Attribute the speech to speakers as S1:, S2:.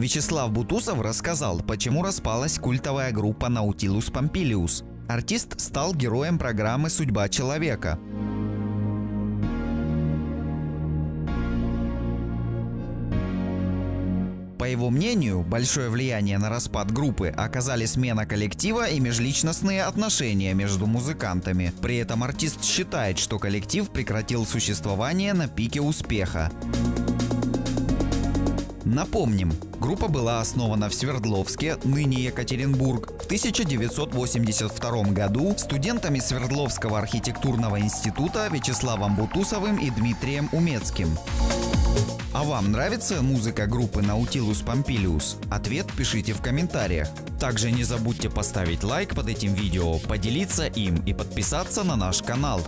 S1: Вячеслав Бутусов рассказал, почему распалась культовая группа Nautilus Pompilius. Артист стал героем программы «Судьба человека». По его мнению, большое влияние на распад группы оказали смена коллектива и межличностные отношения между музыкантами. При этом артист считает, что коллектив прекратил существование на пике успеха. Напомним, группа была основана в Свердловске, ныне Екатеринбург, в 1982 году студентами Свердловского архитектурного института Вячеславом Бутусовым и Дмитрием Умецким. А вам нравится музыка группы Nautilus Pompilius? Ответ пишите в комментариях. Также не забудьте поставить лайк под этим видео, поделиться им и подписаться на наш канал.